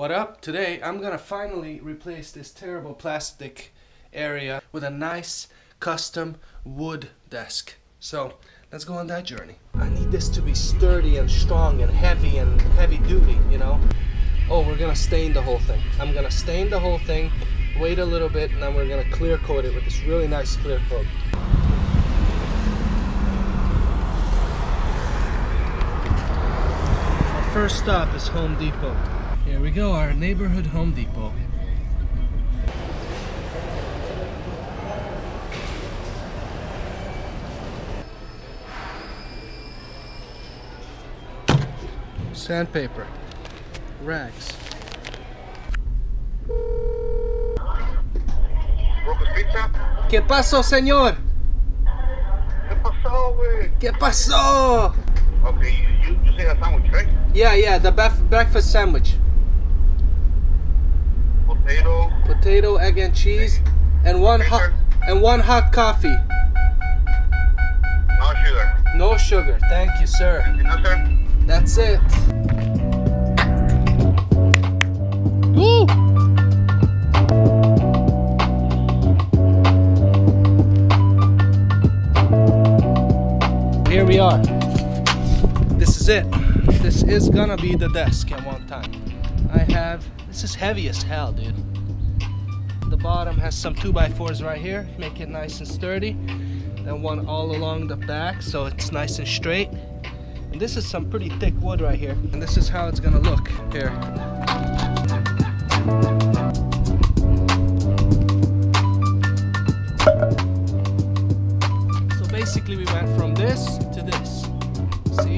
What up? Today I'm gonna finally replace this terrible plastic area with a nice custom wood desk. So let's go on that journey. I need this to be sturdy and strong and heavy and heavy duty, you know? Oh, we're gonna stain the whole thing. I'm gonna stain the whole thing, wait a little bit, and then we're gonna clear coat it with this really nice clear coat. Our first stop is Home Depot. Here we go, our neighborhood Home Depot. Sandpaper, rags. ¿Qué pasó, señor? ¿Qué pasó, güey? ¿Qué pasó? Okay, you, you, you say a sandwich, right? Yeah, yeah, the breakfast sandwich. Potato, Potato, egg and cheese, and one hot and one hot coffee. no sugar. No sugar. Thank you, sir. You sir? That's it. Woo! Here we are. This is it. This is gonna be the desk at one time. I have. This is heavy as hell, dude. The bottom has some 2x4s right here, make it nice and sturdy. Then one all along the back, so it's nice and straight. And this is some pretty thick wood right here. And this is how it's gonna look here. So basically we went from this to this. See?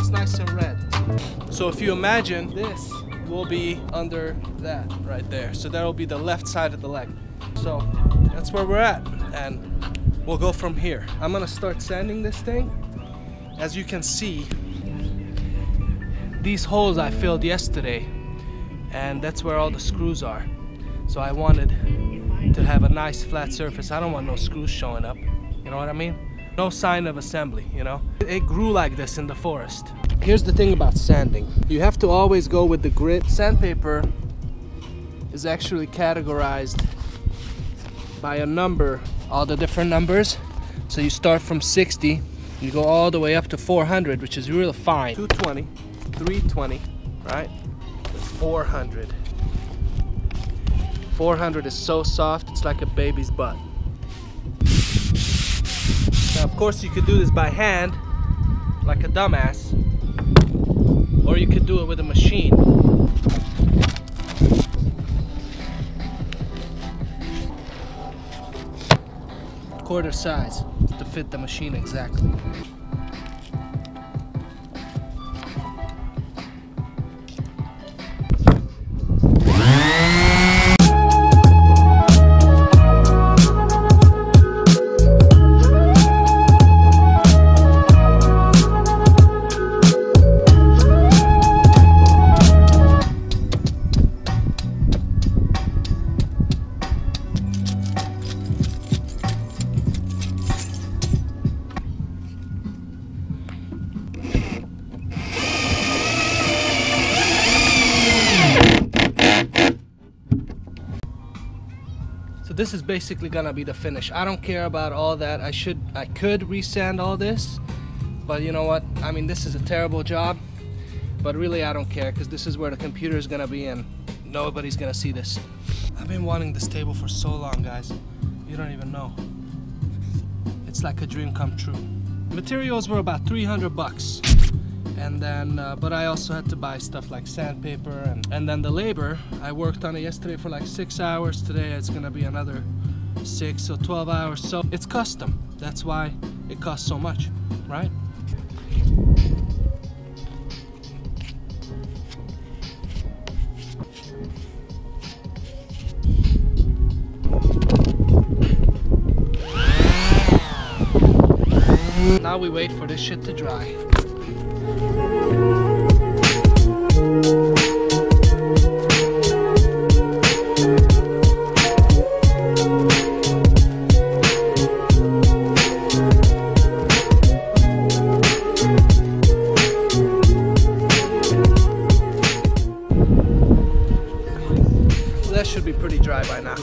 It's nice and red. So if you imagine this will be under that right there. So that'll be the left side of the leg. So that's where we're at. And we'll go from here. I'm gonna start sanding this thing as you can see these holes I filled yesterday and that's where all the screws are so I wanted to have a nice flat surface I don't want no screws showing up you know what I mean no sign of assembly you know it grew like this in the forest here's the thing about sanding. You have to always go with the grit. Sandpaper is actually categorized by a number all the different numbers. So you start from 60 you go all the way up to 400 which is really fine. 220 320 right? 400 400 is so soft it's like a baby's butt. Now of course you could do this by hand like a dumbass or you could do it with a machine quarter size to fit the machine exactly. Is basically gonna be the finish. I don't care about all that. I should, I could resand all this, but you know what? I mean, this is a terrible job, but really I don't care because this is where the computer is gonna be and nobody's gonna see this. I've been wanting this table for so long, guys. You don't even know. It's like a dream come true. Materials were about 300 bucks. And then, uh, but I also had to buy stuff like sandpaper and, and then the labor. I worked on it yesterday for like six hours. Today it's gonna be another six, or 12 hours. So it's custom. That's why it costs so much, right? Now we wait for this shit to dry. That should be pretty dry by now.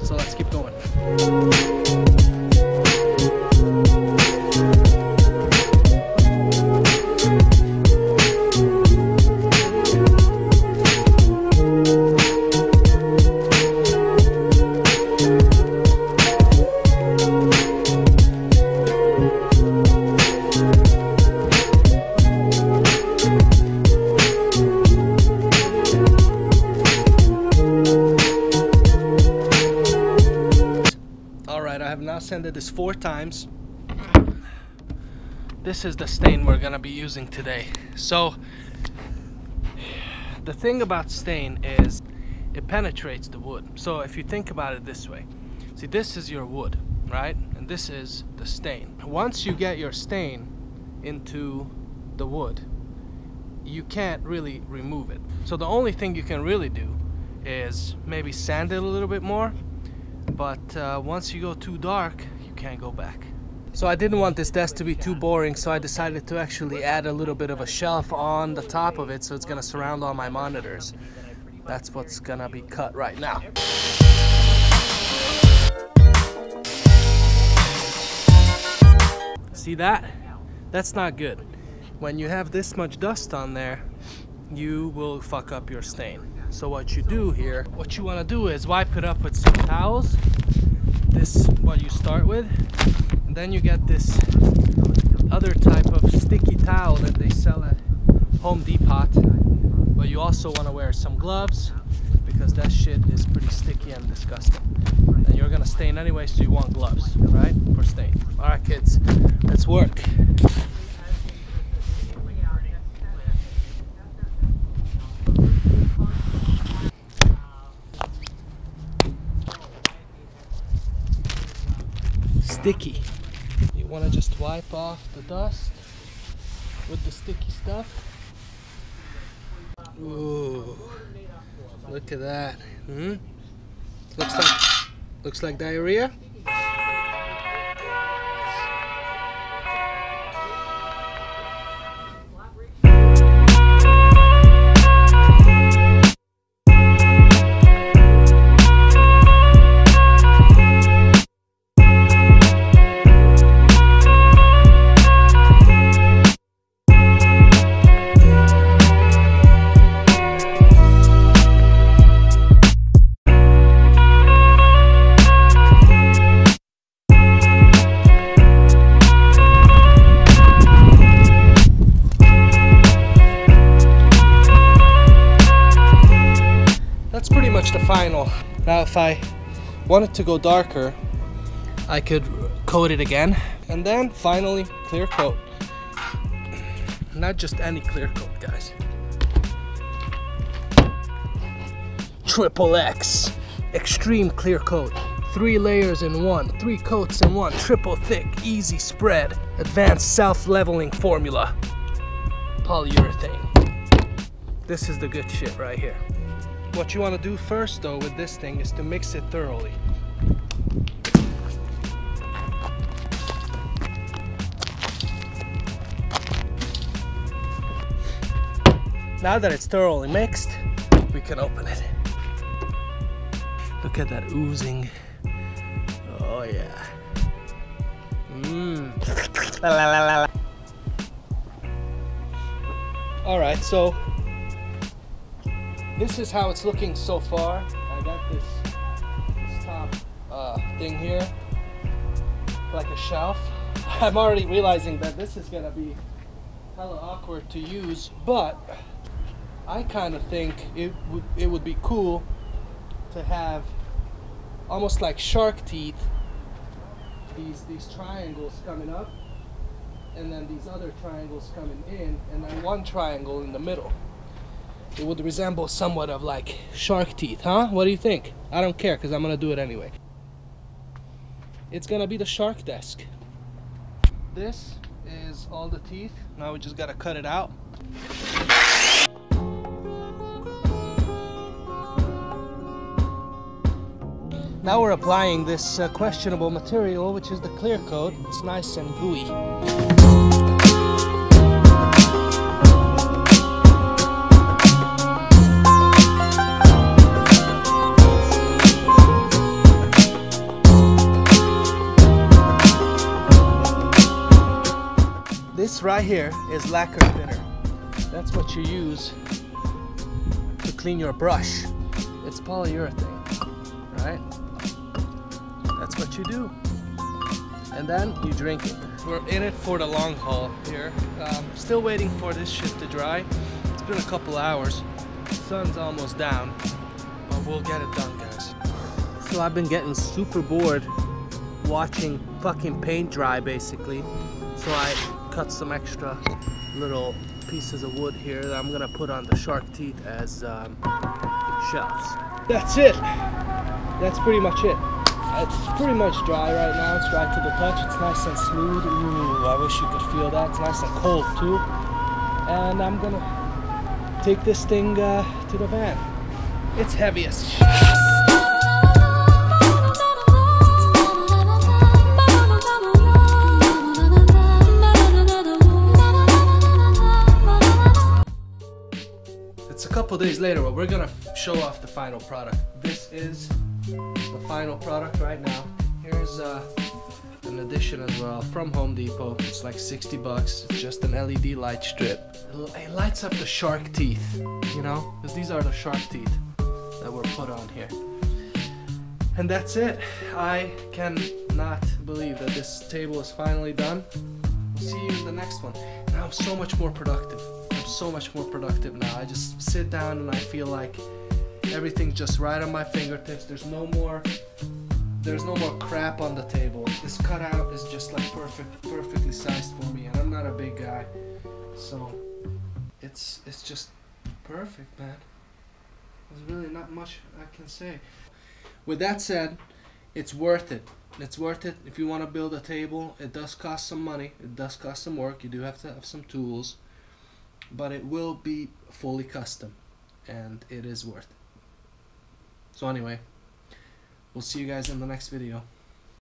So let's keep going. Sanded this four times. This is the stain we're gonna be using today. So, the thing about stain is it penetrates the wood. So if you think about it this way, see this is your wood, right? And this is the stain. Once you get your stain into the wood, you can't really remove it. So the only thing you can really do is maybe sand it a little bit more but uh, once you go too dark you can't go back. So I didn't want this desk to be too boring so I decided to actually add a little bit of a shelf on the top of it so it's gonna surround all my monitors. That's what's gonna be cut right now. See that? That's not good. When you have this much dust on there you will fuck up your stain so what you do here, what you want to do is wipe it up with some towels. This what you start with. And then you get this other type of sticky towel that they sell at Home Depot. But you also want to wear some gloves because that shit is pretty sticky and disgusting. And you're gonna stain anyway, so you want gloves, right? For stain. Alright kids, let's work. Sticky. You want to just wipe off the dust with the sticky stuff. Ooh, look at that. Hmm? Looks like looks like diarrhea. I wanted to go darker, I could coat it again. And then finally, clear coat. Not just any clear coat, guys. Triple X, extreme clear coat. Three layers in one, three coats in one, triple thick, easy spread, advanced self-leveling formula. Polyurethane. This is the good shit right here. What you want to do first though with this thing is to mix it thoroughly. Now that it's thoroughly mixed, we can open it. Look at that oozing. Oh yeah. Mmm. All right, so this is how it's looking so far. I got this, this top uh, thing here, like a shelf. I'm already realizing that this is gonna be hella awkward to use, but I kind of think it would it would be cool to have almost like shark teeth. These these triangles coming up, and then these other triangles coming in, and then one triangle in the middle it would resemble somewhat of like shark teeth, huh? What do you think? I don't care because I'm gonna do it anyway. It's gonna be the shark desk. This is all the teeth. Now we just gotta cut it out. Now we're applying this uh, questionable material, which is the clear coat. It's nice and gooey. Right here is lacquer thinner. That's what you use to clean your brush. It's polyurethane, right? That's what you do. And then you drink it. We're in it for the long haul here. Um, still waiting for this shit to dry. It's been a couple hours. Sun's almost down, but we'll get it done, guys. So I've been getting super bored watching fucking paint dry, basically. So I cut some extra little pieces of wood here that I'm gonna put on the shark teeth as um, shelves. That's it. That's pretty much it. It's pretty much dry right now. It's dry to the touch. It's nice and smooth. Ooh, I wish you could feel that. It's nice and cold too. And I'm gonna take this thing uh, to the van. It's heavy as shit. Couple days later, but we're gonna show off the final product. This is the final product right now. Here's uh, an addition as well from Home Depot. It's like 60 bucks. It's just an LED light strip. It lights up the shark teeth, you know, because these are the shark teeth that were put on here. And that's it. I cannot believe that this table is finally done. See you in the next one. And I'm so much more productive. So much more productive now. I just sit down and I feel like everything's just right on my fingertips. There's no more there's no more crap on the table. This cutout is just like perfect perfectly sized for me and I'm not a big guy. So it's it's just perfect, man. There's really not much I can say. With that said, it's worth it. It's worth it if you want to build a table. It does cost some money. It does cost some work. You do have to have some tools, but it will be fully custom, and it is worth it. So anyway, we'll see you guys in the next video.